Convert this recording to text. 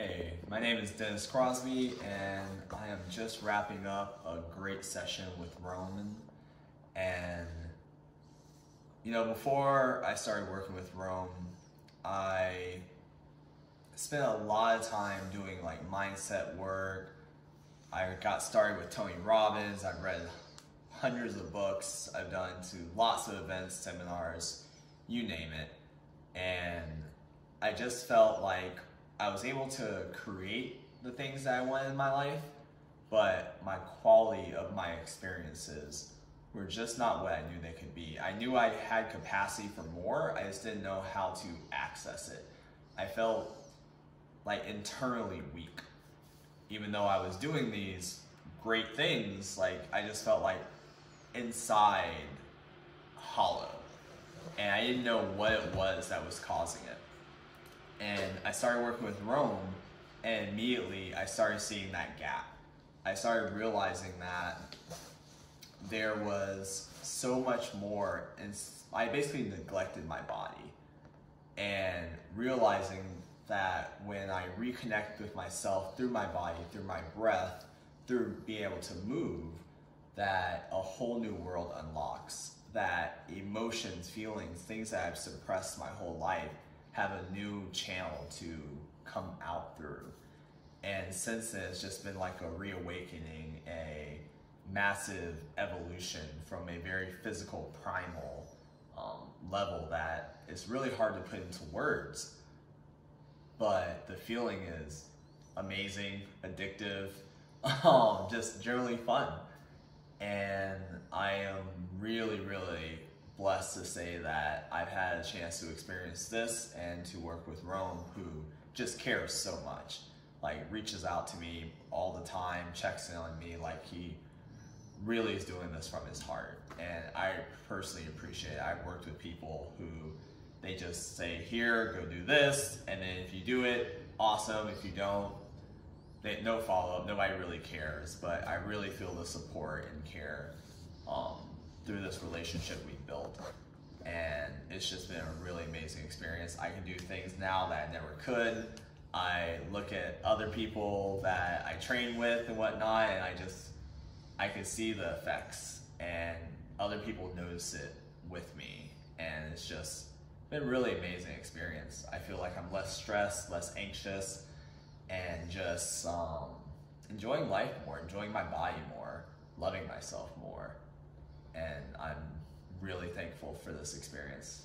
Hey, my name is Dennis Crosby, and I am just wrapping up a great session with Roman. And, you know, before I started working with Rome, I spent a lot of time doing like mindset work. I got started with Tony Robbins. I've read hundreds of books. I've done to lots of events, seminars, you name it. And I just felt like I was able to create the things that I wanted in my life, but my quality of my experiences were just not what I knew they could be. I knew I had capacity for more, I just didn't know how to access it. I felt like internally weak. Even though I was doing these great things, like I just felt like inside hollow. And I didn't know what it was that was causing it and I started working with Rome, and immediately I started seeing that gap. I started realizing that there was so much more, and I basically neglected my body, and realizing that when I reconnect with myself through my body, through my breath, through being able to move, that a whole new world unlocks. That emotions, feelings, things that I've suppressed my whole life have a new channel to come out through. And since then, it's just been like a reawakening, a massive evolution from a very physical, primal um, level that is really hard to put into words. But the feeling is amazing, addictive, um, just generally fun. And I am really, really blessed to say that I've had a chance to experience this and to work with Rome, who just cares so much. Like, reaches out to me all the time, checks in on me, like, he really is doing this from his heart. And I personally appreciate it. I've worked with people who they just say, Here, go do this. And then if you do it, awesome. If you don't, they, no follow up. Nobody really cares. But I really feel the support and care. Um, through this relationship we built. And it's just been a really amazing experience. I can do things now that I never could. I look at other people that I train with and whatnot, and I just, I can see the effects, and other people notice it with me. And it's just been a really amazing experience. I feel like I'm less stressed, less anxious, and just um, enjoying life more, enjoying my body more, loving myself more and I'm really thankful for this experience.